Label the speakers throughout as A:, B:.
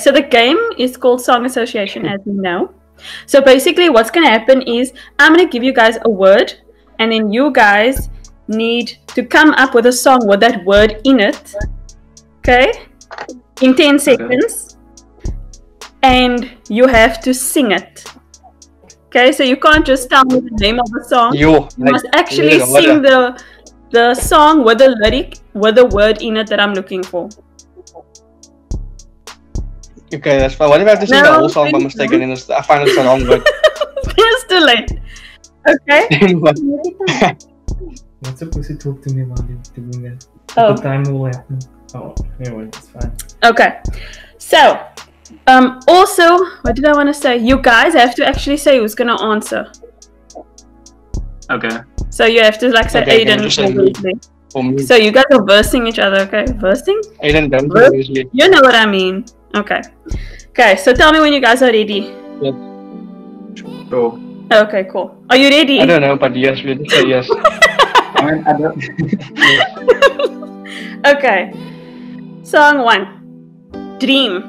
A: So the game is called Song Association, as you know. So basically, what's going to happen is I'm going to give you guys a word, and then you guys need to come up with a song with that word in it. Okay? In 10 seconds. And you have to sing it. Okay, so you can't just tell me the name of the song.
B: You,
A: You must actually sing the the song with the lyric with the word in it that I'm looking for.
B: Okay, that's fine. What if I have to sing the
A: No,
B: whole song by mistake and then I find it's the wrong word?
A: it's too late. Okay.
C: Not supposed to talk to me while you're doing that.
A: Oh.
C: The time will happen. Oh, anyway, it's fine.
A: Okay. So, um, also, what did I want to say? You guys have to actually say who's gonna answer.
D: Okay.
A: So you have to like say
B: Okay, can Aidan say me? For me,
A: So you guys are versing each other, okay? Versing?
B: Aidan don't
A: What?
B: usually.
A: You know what I mean. Okay. Okay, so tell me when you guys are ready.
D: So,
A: Okay, cool. Are you ready?
B: I don't know, but yes, we just say yes.
D: I don't,
A: Okay. Song one. Dream.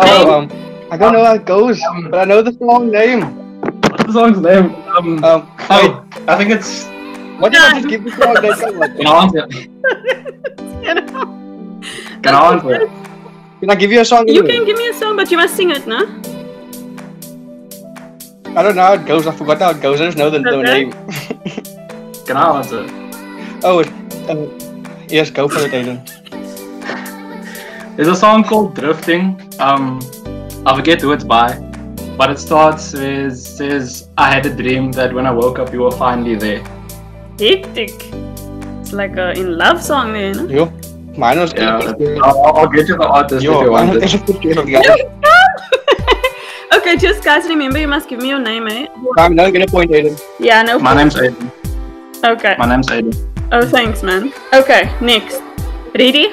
B: Oh, um, I don't know how it goes, but I know the song name.
D: what's the song's name? Um,
B: Um, wait,
D: oh, I think it's.
B: What did I just give the song name? Come on.
D: Can I answer?
A: You know?
D: Can I answer?
B: Can I give you a song?
A: You
B: anyway?
A: can give me a song, but you must sing it, no?
B: I don't know how it goes. I forgot how it goes. I just know the, the
A: Okay.
B: name.
D: Can I answer?
B: Oh, it, uh, yes, go for it, Aidan.
D: There's a song called Drifting. Um, I forget who it's by, but it starts with says I had a dream that when I woke up you were finally there.
A: Hectic. It's like a in love song there, no?
B: You? Mine was
D: Yeah, I'll, I'll get you the artist if
B: Yo,
D: you
B: mine
D: want it.
A: Okay, just guys remember you must give me your name, eh?
B: I'm not gonna point Aidan.
A: Yeah, no
D: My
A: problem.
D: name's Aidan.
A: Okay.
D: My name's Aidan.
A: Oh, thanks, man. Okay, next. Ready?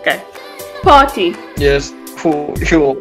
A: Okay. Party.
B: Yes, for sure.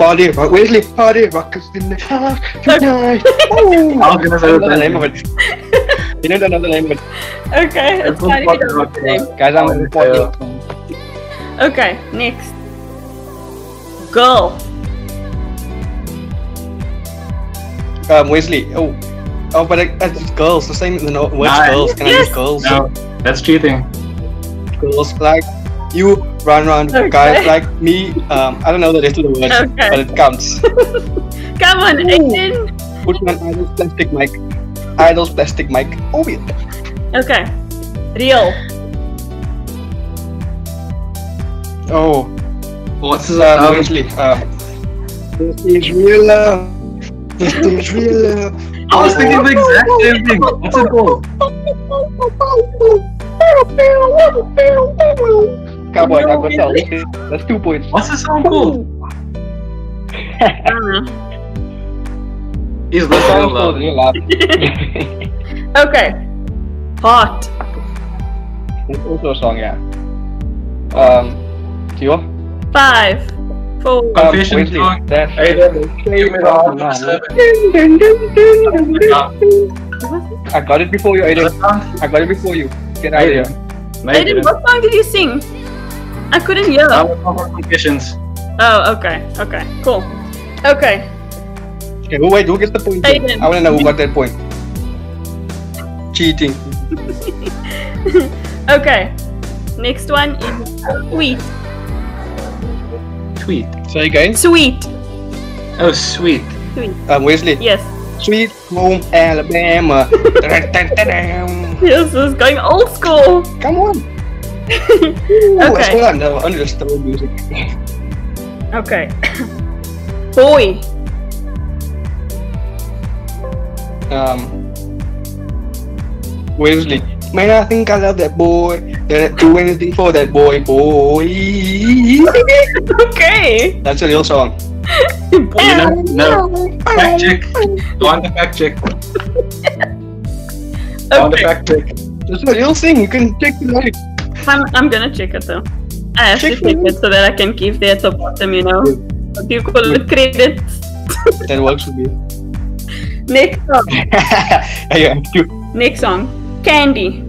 B: Party rock, Wesly, party rockers in the house tonight. Ooh.
D: I was gonna say the
B: know the name of it. You don't know the name of it.
A: Okay, it's
D: It's
A: fine if you
D: Party
A: don't know
D: Rock,
A: the name.
B: Guys, I'm gonna point
A: Okay, next. Girl.
B: Um, Wesly. Oh, oh, but it, it's girls. The same. The no, which
D: Nah,
B: girls? Can I
A: yes.
B: use girls?
D: No, that's cheating.
B: Girls like you run around.
A: Okay.
B: Guys like me. Um, I don't know the rest of the words,
A: Okay.
B: but it counts.
A: Come on, Aidan.
B: Put me on Idol's plastic mic. Idol's plastic mic. Oh yeah.
A: Okay. Real.
B: Oh,
D: What's his
B: um,
D: um,
B: Wesly. Um, this is real love. This is real love.
D: I was thinking the exact same thing. What's it called?
B: Come on, I got that. That's two points.
D: What's the song called?
A: I don't know.
D: Is
B: The
D: this
B: song called
D: love?
B: Real Love.
A: Okay. Hot.
B: It's also a song, yeah. Um, Tio?
A: Five. Four.
B: Um,
D: Confession
B: Wesly,
D: song.
B: that's-
D: Hey, give me the answer.
B: I got it before you,
D: Aidan.
B: I got it before you. Get out of here.
A: Aidan, what song did you sing? I couldn't hear.
D: I was talking about.
A: Oh, okay. Okay. Cool. Okay.
B: Okay, who wait, who gets the point?
A: Aidan.
B: I wanna know who got that point. Cheating.
A: Okay. Next one is sweet.
D: Sweet.
B: Say again.
A: Sweet.
D: Oh, sweet.
A: Sweet.
B: Um, Wesly.
A: Yes.
B: Sweet Home Alabama. Dun-dun-dun-dun.
A: This is going old school.
B: Come on. Ooh, That's
A: okay.
B: what I know. Understood music.
A: Okay. Boy.
B: Um, Wesly. Man, I think I love that boy. Did I do anything for that boy, boy?
A: Okay.
B: That's a real song.
A: Boy.
D: You know, no. Fact check. Go on the fact check. Go on the
A: Okay.
D: fact check.
B: That's a real thing. You can check the lyrics.
A: I'm, I'm gonna check it though. I have
B: Check
A: to check
B: it.
A: it so that I can give there at the bottom, you know. What do you call it? Credits.
B: That works for me.
A: Next song.
B: yeah, you.
A: Next song. Candy.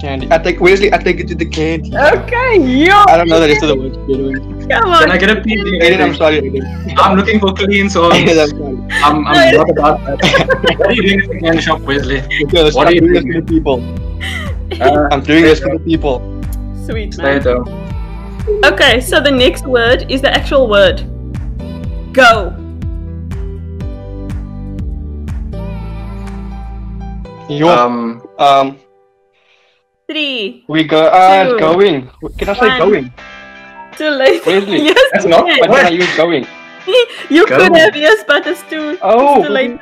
B: Candy. I think Wesly. I think it's the candy.
A: Okay, yo.
B: I don't know the rest of the words. Aidan,
A: Come
D: Can. I get a PG?
B: Aidan, I'm sorry.
D: I'm looking for clean songs.
B: I'm.
D: I'm, I'm not about that. what are you doing at the candy shop, Wesly?
B: Because
D: What are you
B: doing this
D: doing?
B: for the people.
D: Uh,
B: I'm doing this for the people.
A: Sweet
D: stay
A: man.
D: though.
A: Okay, so the next word is the actual word. Go.
B: You. Um.
D: Um,
A: Three.
B: We go. Uh,
A: Two.
B: going. Can I say
A: One.
B: going?
A: Too late.
B: Wesly.
A: yes,
D: That's not-
B: But can I use going?
A: You
D: Go.
A: could have yes, but it's too, it's
B: Oh.
A: too late.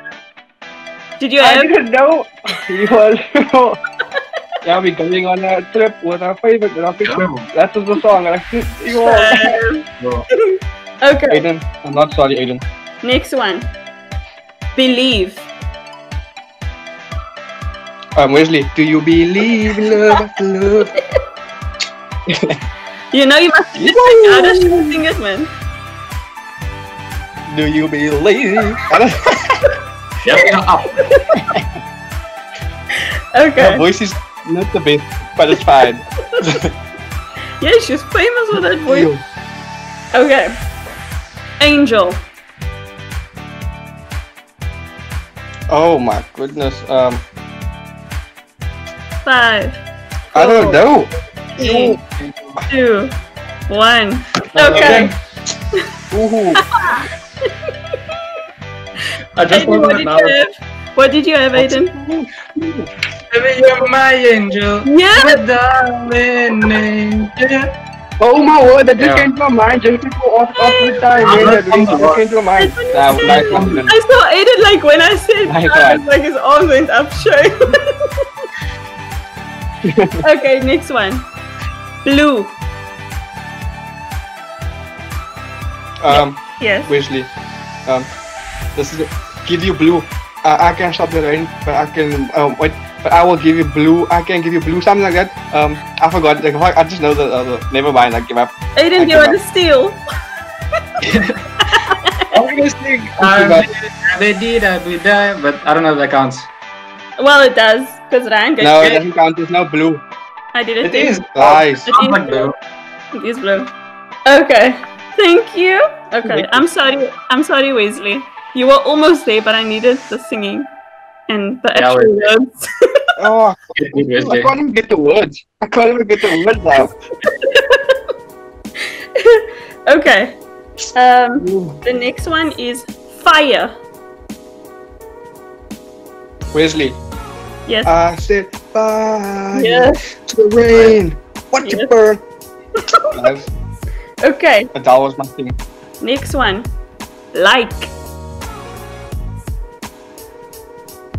A: Did you
B: I
A: have?
B: didn't know. He was. yeah, we going on a trip with our favorite. And I think
D: Go.
B: that was the song. And I think he
A: okay,
B: Aidan, I'm not sorry, Aidan.
A: next one. Believe.
B: Um, Wesly, do you believe in love after love?
A: You know you must sing it. How does she sing it, man?
B: do you believe?
D: Yep, yeah, up.
B: My
A: Okay.
B: voice is not the best, but it's fine.
A: Yeah, she's famous with that voice. Okay. Angel.
B: Oh my goodness. Um,
A: Five.
B: I don't
A: four,
B: know.
A: three, two, one. Okay.
B: Ooh.
D: I just
A: Aidan, what
D: want
A: did
D: to know.
A: you have? What did you have, Aidan?
D: Baby, you're my angel.
A: Yeah.
D: My darling angel.
B: Oh my word, that just
D: Yeah.
B: came to my mind just before off, off the time.
D: I'm
B: man.
D: not
B: That really
D: from the
B: just came to my mind.
A: That's what
B: Nah,
A: you
B: nice
A: said.
B: one,
A: I saw Aidan like when I said
B: Nice
A: that,
B: one.
A: like his arms went up straight. okay, next one. Blue.
B: Um,
A: Yes.
B: Wesly. Um, this is. Give you blue. Uh, I can stop the rain, but I can. Um, wait. But I will give you blue. I can give you blue, something like that. Um, I forgot. Like, I just know the. Uh, never mind. I give up.
A: Aidan,
B: I
A: do you
B: give
A: want to steal?
D: Obviously, um, they did, I did die, but I don't know if that counts.
A: Well, it does, because Ryan gets
B: No, it
A: it.
B: doesn't count. There's no blue.
A: I did it.
D: It
A: too.
D: is.
B: Lies.
A: It
D: Sounds
A: is
D: like
A: blue.
D: blue.
A: It is blue. Okay. Thank you. Okay.
B: Thank
A: I'm sorry. I'm sorry, Wesly. You were almost there, but I needed the singing and the
D: Yeah,
A: actual
D: we-
A: words.
B: Oh,
D: Good, good,
B: I can't even get the words. I can't even get the words out.
A: okay. Um, the next one is fire.
B: Wesly.
A: Yes.
B: I said fire
A: yes.
B: to the rain. What
A: Yes.
B: you burn?
A: Okay.
B: But that was my thing.
A: Next one. Like.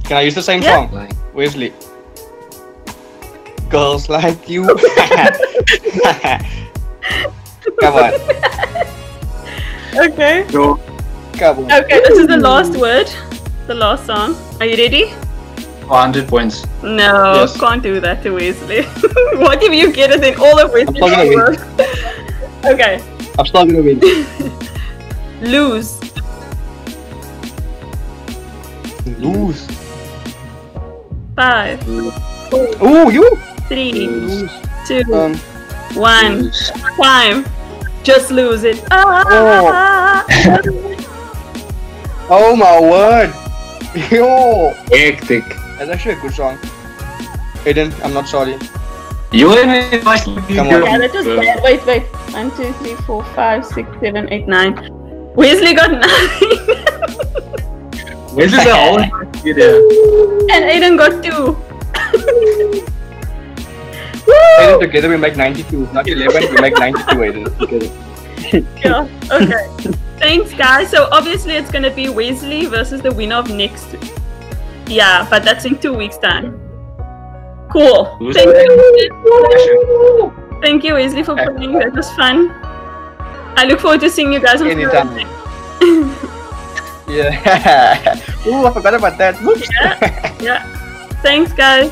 B: Can I use the same
A: Yeah.
B: song? Wesly. Girls like you. come on,
A: Okay.
D: So,
B: come on.
A: Okay. This is the last word. The last song. Are you ready?
D: 100 points.
A: No,
B: Yes.
A: can't do that to Wesly. what if you get it in all of Wesly's
B: still gonna win.
A: work? okay.
B: I'm still gonna win.
A: Lose.
B: Lose.
A: Five,
B: Ooh, you.
A: three, two,
B: Um.
A: one. Time. Just lose it. Ah.
B: ah, ah, oh. ah oh my word. Yo.
D: Hectic.
B: That's actually a good song. Aidan, I'm not sorry.
D: You and me, like,
B: Come on.
A: Yeah, that was bad. Wait, wait. One, two, three, four, five, six, seven, eight, nine. Wesly got nine.
D: This is a whole video.
A: and Aidan got two. Aidan,
B: together we make 92. Not 11, we make 92, Aidan. Together.
A: Yeah. Okay. Thanks, guys. So obviously it's gonna be Wesly versus the winner of next. Yeah, but that's in two weeks' time. Cool. Thank you. Thank you, Wesly, for playing. That was fun. I look forward to seeing you guys on
B: Anytime. Yeah. Ooh, I forgot about that. Oops.
A: Yeah. Thanks, guys.